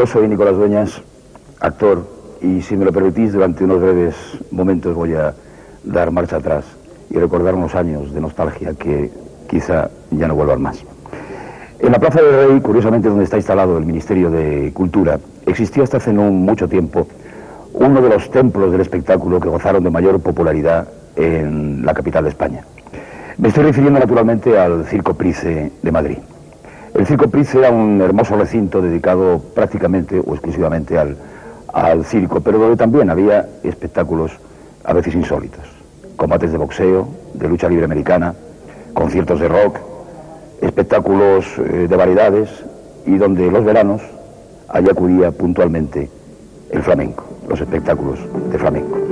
Amigos, soy Nicolás Dueñas, actor, y si me lo permitís, durante unos breves momentos voy a dar marcha atrás y recordar unos años de nostalgia que quizá ya no vuelvan más. En la Plaza del Rey, curiosamente donde está instalado el Ministerio de Cultura, existió hasta hace no mucho tiempo uno de los templos del espectáculo que gozaron de mayor popularidad en la capital de España. Me estoy refiriendo naturalmente al Circo Price de Madrid. El Circo Price era un hermoso recinto dedicado prácticamente o exclusivamente al, al circo, pero donde también había espectáculos a veces insólitos. Combates de boxeo, de lucha libre americana, conciertos de rock, espectáculos eh, de variedades y donde los veranos allí acudía puntualmente el flamenco, los espectáculos de flamenco.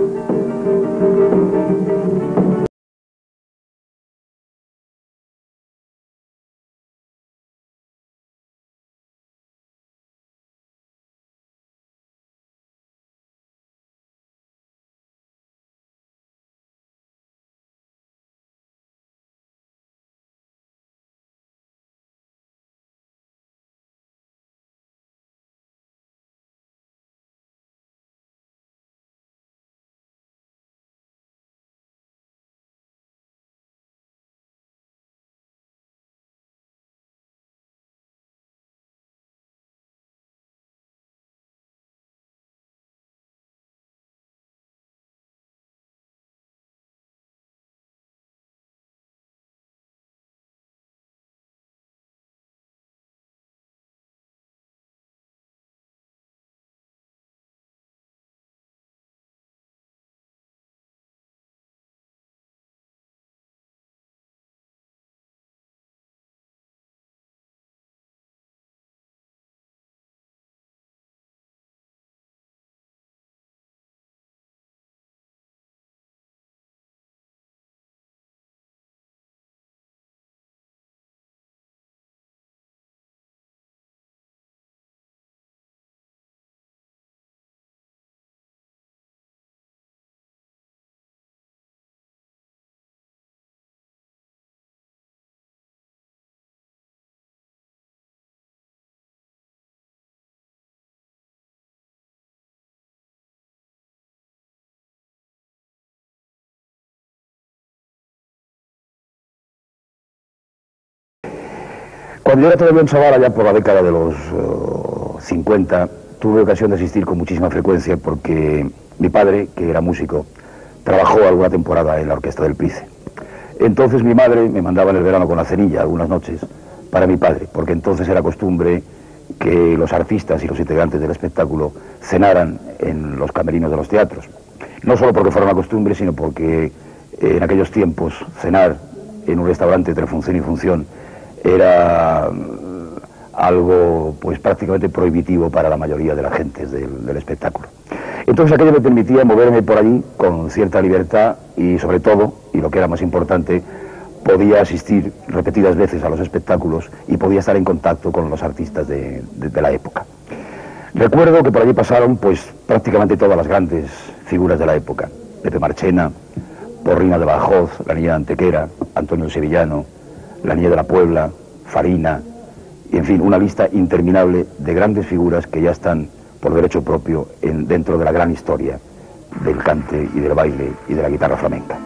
Cuando yo era todavía un chaval, allá por la década de los 50, eh, tuve ocasión de asistir con muchísima frecuencia porque mi padre, que era músico, trabajó alguna temporada en la orquesta del Price. Entonces mi madre me mandaba en el verano con la cenilla algunas noches para mi padre, porque entonces era costumbre que los artistas y los integrantes del espectáculo cenaran en los camerinos de los teatros. No solo porque fuera una costumbre, sino porque eh, en aquellos tiempos cenar en un restaurante entre función y función era mm, algo pues prácticamente prohibitivo para la mayoría de la gente del, espectáculo. Entonces aquello me permitía moverme por allí con cierta libertad y sobre todo, y lo que era más importante, podía asistir repetidas veces a los espectáculos y podía estar en contacto con los artistas de, la época. Recuerdo que por allí pasaron pues prácticamente todas las grandes figuras de la época. Pepe Marchena, Porrina de Bajoz, la niña de Antequera, Antonio Sevillano, la Niña de la Puebla, Farina, y en fin, una lista interminable de grandes figuras que ya están por derecho propio en, dentro de la gran historia del cante y del baile y de la guitarra flamenca.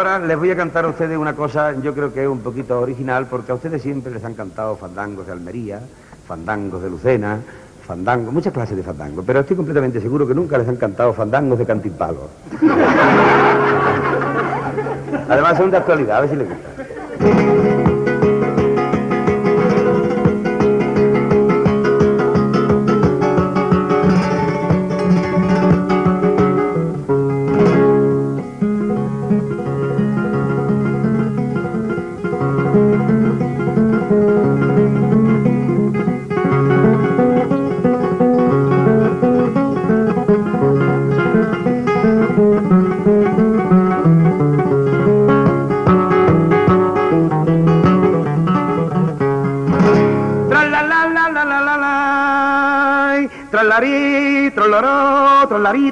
Ahora les voy a cantar a ustedes una cosa, yo creo que es un poquito original, porque a ustedes siempre les han cantado fandangos de Almería, fandangos de Lucena, fandangos, muchas clases de fandangos, pero estoy completamente seguro que nunca les han cantado fandangos de Cantimpalo. Además son de actualidad, a ver si les gusta.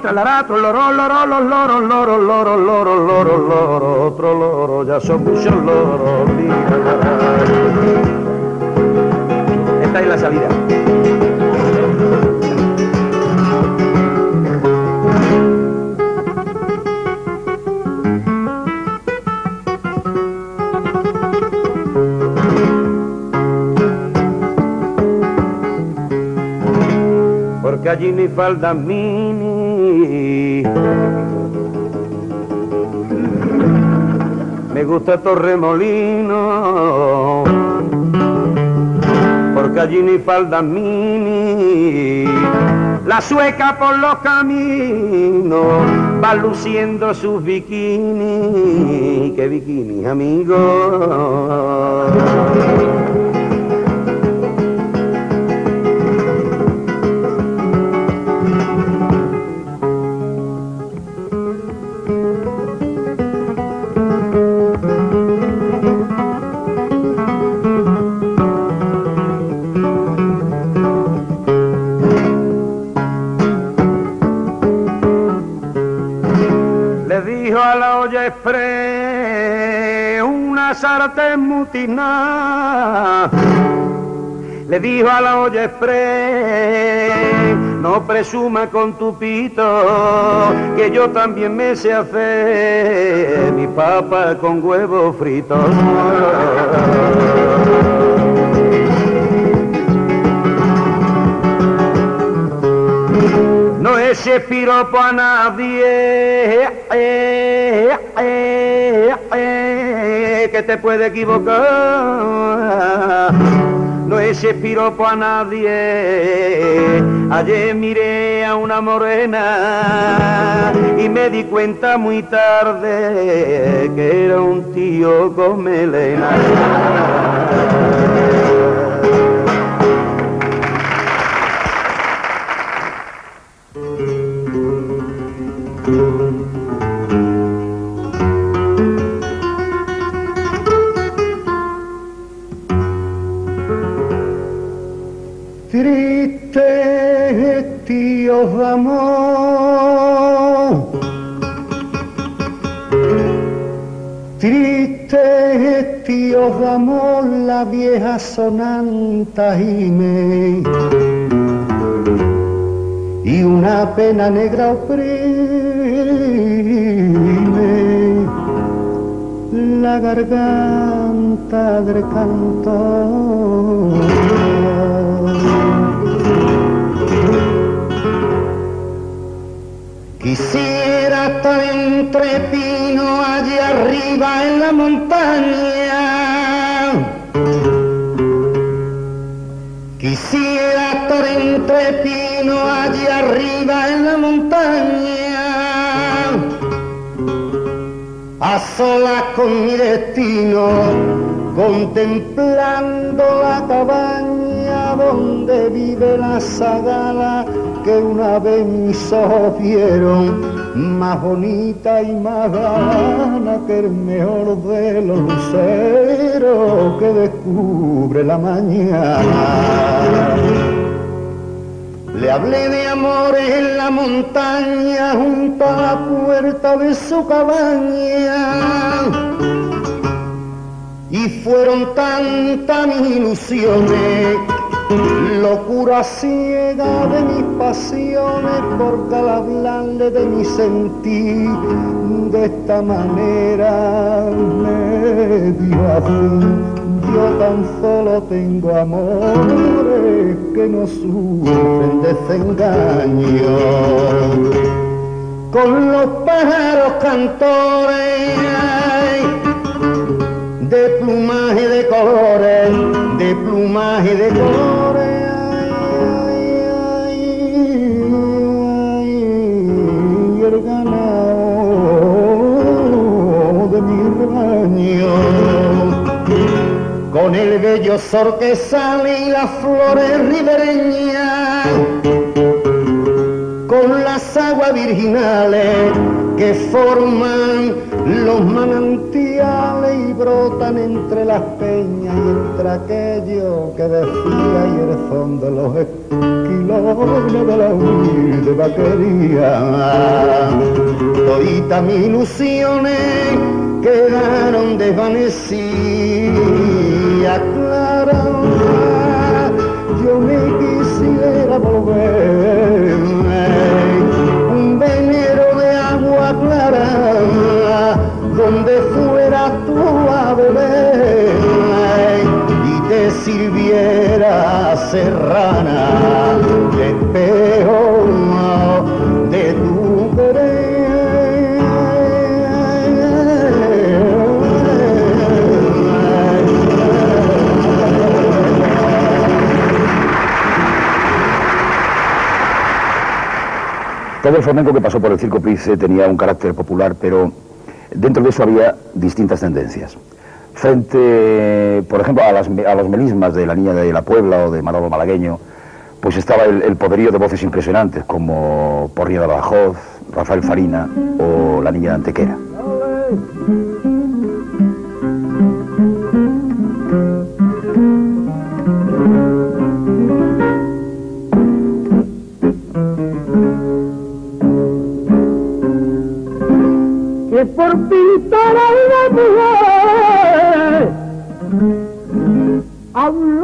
Tralará, troloró, loro, los loros, loro, loro, loro, loro, loro, otro loro, ya son muchos loros. Esta es la salida. porque allí mi falda mini me gusta Torremolino porque allí ni falda mini. La sueca por los caminos va luciendo sus bikinis qué bikinis amigos Le dijo a la olla express, no presuma con tu pito, que yo también me sé hacer mi papa con huevos fritos. No ese piropo a nadie eh, que te puede equivocar. no eche piropo a nadie. Ayer miré a una morena y me di cuenta muy tarde que era un tío con melena. Triste tío Ramón, triste tío Ramón, la vieja sonanta me y una pena negra oprime la garganta del cantor. Quisiera estar entre pino allá arriba en la montaña. Quisiera estar entre pino allá arriba en la montaña. A solas con mi destino, contemplando la cabaña donde vive la sagala que una vez mis ojos vieron, más bonita y más gana que el mejor de los luceros que descubre la mañana. Le hablé de amores en la montaña junto a la puerta de su cabaña. Y fueron tantas mis ilusiones locura ciega de mis pasiones, al hablarle de mi sentir, de esta manera me dio a Yo tan solo tengo amores que no sufren desengaño. Con los pájaros cantores de plumaje de colores, de plumaje de colores. Con el bello sol que sale y las flores ribereñas, con las aguas virginales que forman los manantiales y brotan entre las peñas y entre aquello que decía y el son de los esquilones de la humilde vaquería. Todita mis ilusiones quedaron desvanecidas, clara, yo me quisiera volver sirviera serrana de espejo de tu Todo el flamenco que pasó por el Circo Price tenía un carácter popular, pero dentro de eso había distintas tendencias. Frente, por ejemplo, a, las, los melismas de La Niña de la Puebla o de Manolo Malagueño, pues estaba el, poderío de voces impresionantes como Porría de Badajoz, Rafael Farina o La Niña de Antequera. que por pintar a una mujer a un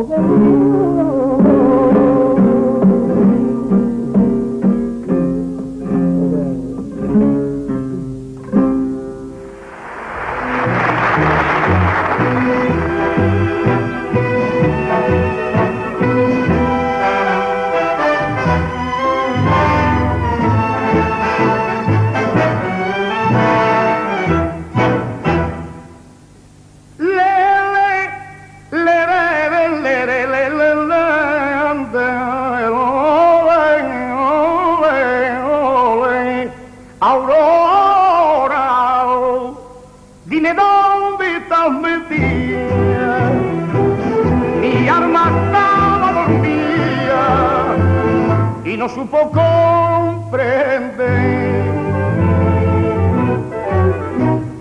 Oh,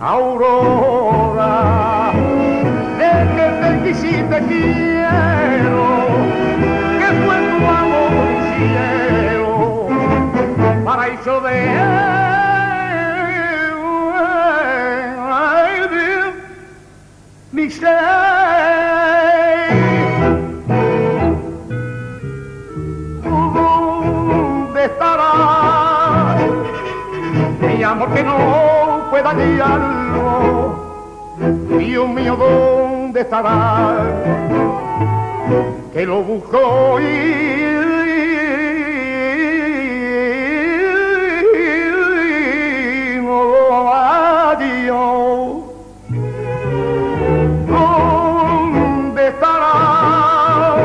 Aurora, de que te quisiste quiero, que fue tu amor cielo, paraíso de mi ser. ¿Dónde estará mi amor que no pueda guiarlo? Dios mío, ¿dónde estará? Que lo busco y no lo hallo. ¿Dónde estará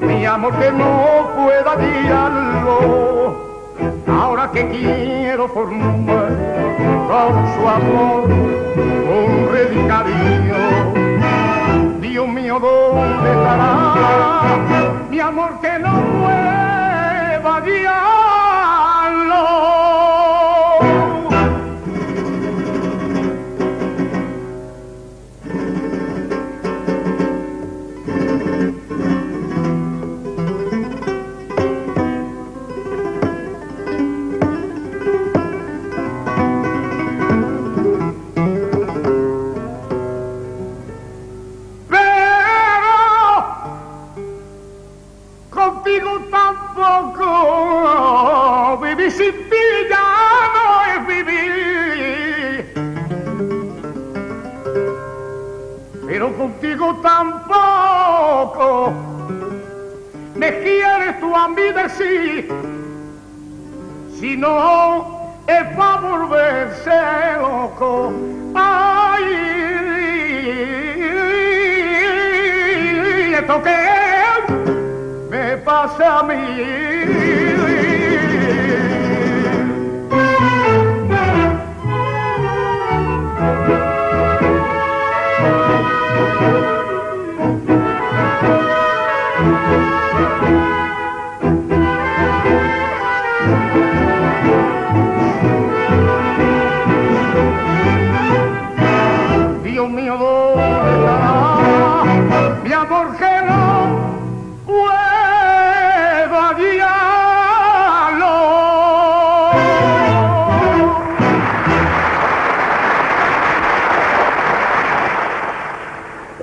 mi amor que no pueda guiarlo? Ahora que quiero formar con su amor un red cariño. Dios mío, ¿dónde estará mi amor que no tú tampoco me quieres tú a mí decir, si no es para volverse loco. Ay, esto que me pasa a mí.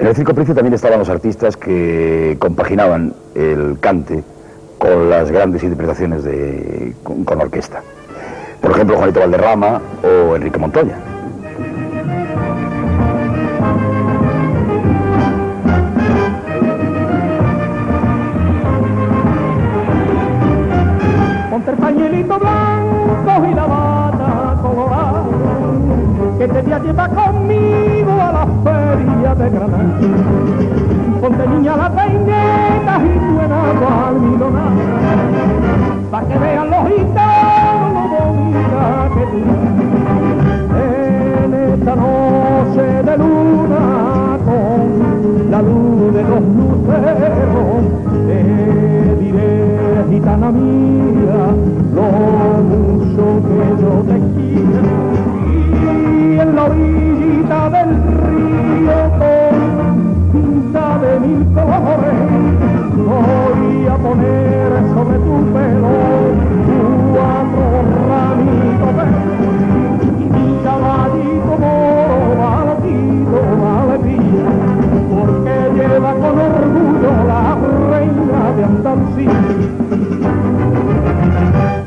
En el Circo Price también estaban los artistas que compaginaban el cante con las grandes interpretaciones de, con, con orquesta. Por ejemplo, Juanito Valderrama o Enrique Montoya. Ponte niña la peineta y tu enagua almidonada, pa' que vean los gitanos lo bonita que tú. En esta noche de luna con la luz de los luceros, te diré, gitana mía, lo mucho que yo te quiero.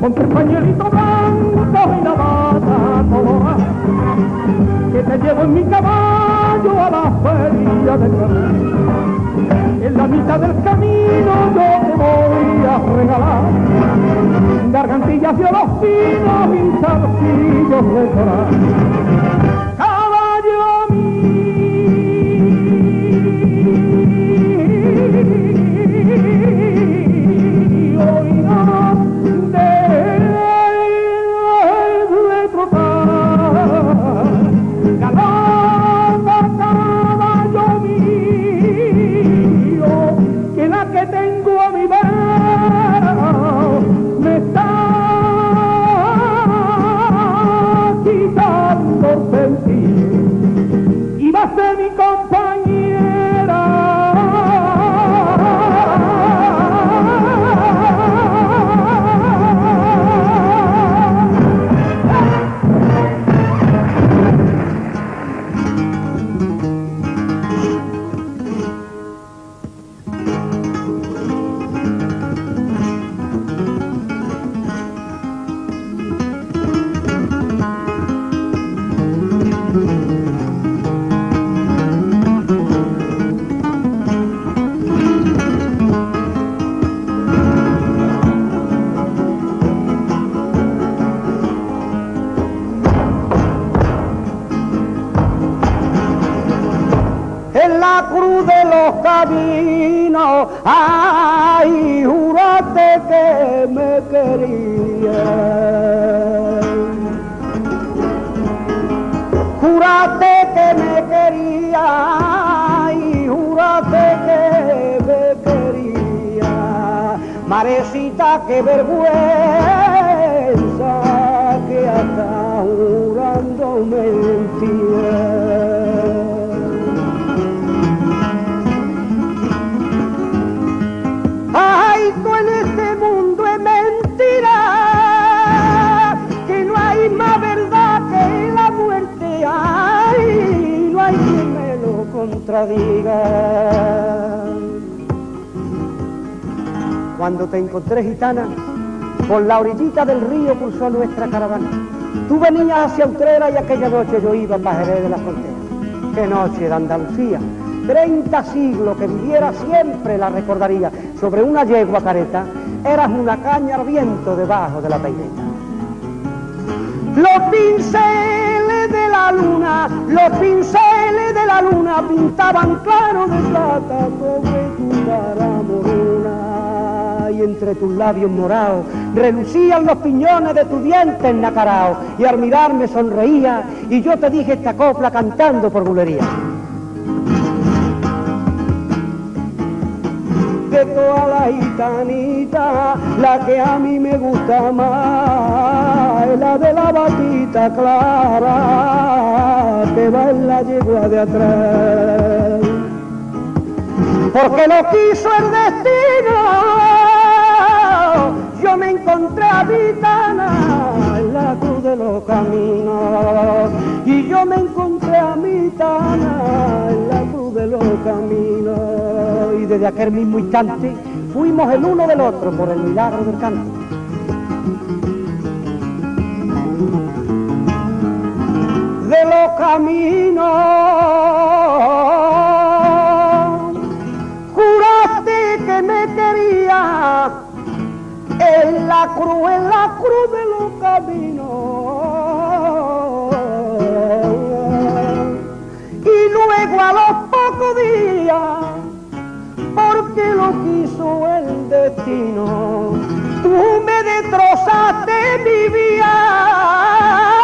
Ponte el pañuelito blanco y la bata colorada, que te llevo en mi caballo a la feria de Granada. En la mitad del camino yo te voy a regalar gargantillas y los pinos y zarcillos de coral. Caminos, ay, juraste que me querías. Juraste que me querías, ay, juraste que me querías. Marecita, qué vergüenza que hasta jurando mentiras. Contradiga. Cuando te encontré gitana, por la orillita del río cruzó nuestra caravana. Tú venías hacia Utrera y aquella noche yo iba para Jerez de la Frontera. Qué noche de Andalucía, 30 siglos que viviera siempre la recordaría. Sobre una yegua careta, eras una caña al viento debajo de la peineta. Los pinceles luna, los pinceles de la luna pintaban claro de plata sobre tu cara morena. Y entre tus labios morados relucían los piñones de tus dientes nacaraos. Y al mirarme sonreía y yo te dije esta copla cantando por bulería. De toda la gitanita, la que a mí me gusta más es la de la batita clara que va en la yegua de atrás. Porque lo quiso el destino, yo me encontré a Vitana en la cruz de los caminos y yo me encontré a la cruz de los caminos y desde aquel mismo instante fuimos el uno del otro por el milagro del canto. De los caminos juraste que me quería en la cruz, en la cruz de los caminos. Porque lo quiso el destino, tú me destrozaste mi vida